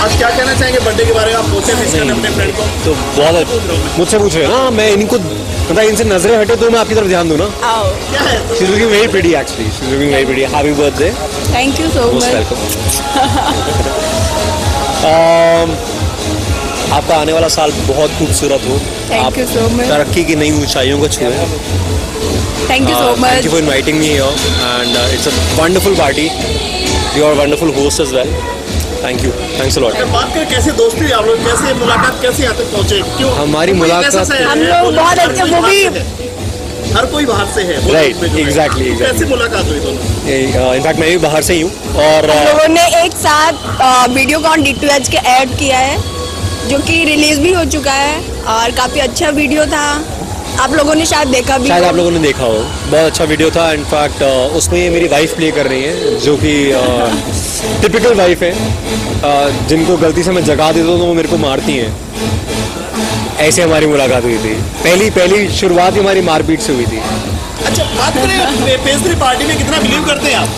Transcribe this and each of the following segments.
Birthday के बारे में? आप पूछे मिस करने अपने फ्रेंड को। तो बहुत मुझसे पूछ रहे हो ना मैं इनको मतलब इनसे नज़रें हटे तो मैं आपकी तरफ़ ध्यान दूँ ना। आओ। क्या है? She is looking very pretty actually she is looking very pretty happy birthday thank you so much welcome Um, आपका आने वाला साल बहुत खूबसूरत हो। आप तरक्की की नई ऊंचाइयों को छुए। Thank you so much you for inviting me here, and uh, it's a wonderful party. You are a wonderful host as well. Thank you. Thanks a lot. अगर बात करें कैसे दोस्ती आप लोग कैसे मुलाकात कैसे यहाँ तक पहुँचे क्यों हमारी मुलाकात- हम लोग बहुत हर अच्छे- कोई वो बाहर भी- है। हर कोई बाहर से है exactly, exactly. कैसे मुलाकात हुई दोनों इनफैक्ट मैं भी बाहर से ही हूँ और हम लोगों ने एक साथ video cone D to H के ऐड किया है जो कि रिलीज़ भी हो चुका है और काफ़ी अच्छा वीडियो था आप लोगों ने शायद देखा भी शायद आप लोगों ने देखा हो। बहुत अच्छा वीडियो था। इनफैक्ट उसमें मेरी वाइफ प्ले कर रही है जो कि टिपिकल वाइफ है। Uh, जिनको गलती से मैं जगा देता हूँ तो वो मेरे को मारती हैं। ऐसे हमारी मुलाकात हुई थी। पहली पहली शुरुआत ही हमारी मारपीट से हुई थी। अच्छा बात करें पेस्ट्री पार्टी में कितना बिलीव करते हैं आप?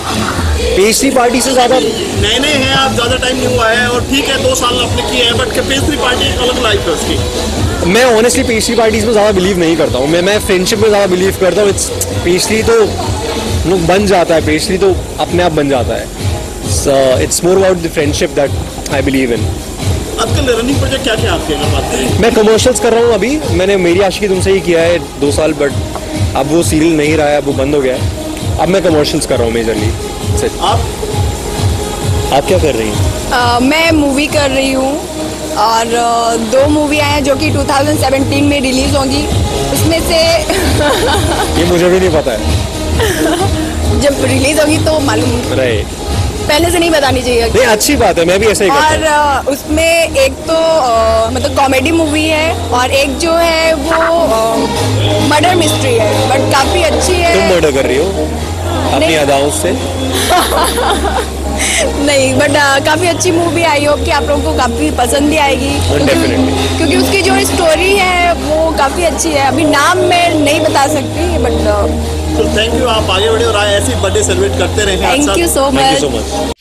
पेस्ट्री पार्टी से ज़्यादा नए नए हैं आप ज़्यादा टाइम नहीं हुआ है और ठीक है दो साल आपने किए हैं बट पेस्ट्री पार्टी एक अलग लाइफ है उसकी। मैं ऑनेस्टली पेस्ट्री पार्टीज़ में ज़्यादा बिलीव नहीं करता हूँ। मैं मैं फ्रेंडशिप में ज़्यादा बिलीव करता हूँ। इट्स पेस्ट्री तो लोग बन जाता है पेस्ट्री तो अपने आप बन जाता है। It's more about the friendship that I believe in आजकल रनिंग प्रोजेक्ट क्या क्या आपके अगर बात करें मैं कमर्शियल्स कर रहा हूँ अभी। मैंने मेरी आशिकी तुमसे ही किया है दो साल बट अब वो सीरियल नहीं रहा है अब वो बंद हो गया है। अब मैं कमर्शियल्स कर रहा हूँ मेजरली आप? आप क्या कर रही हैं? मैं मूवी कर रही हूँ और दो मूवी आए हैं जो कि 2017 में रिलीज़ होंगी। उसमें से ये मुझे भी नहीं पता है। जब रिलीज़ होगी तो मालूम। रहे पहले से नहीं बतानी चाहिए। नहीं अच्छी बात है मैं भी ऐसे ही करता और उसमें एक तो मतलब कॉमेडी मूवी है और एक जो है वो मर्डर मिस्ट्री है बट काफ़ी अच्छी है। तुम है मर्डर कर रही हो? अपनी अदाओं से? नहीं बट काफ़ी अच्छी मूवी आई होप कि आप लोगों को काफ़ी पसंद भी आएगी। क्योंकि- क्योंकि उसकी जो स्टोरी है वो काफ़ी अच्छी है। अभी नाम मैं नहीं बता सकती बट तो थैंक यू आप आगे बढ़े और ऐसे बर्थडे सेलिब्रेट करते रहें। Thank you so much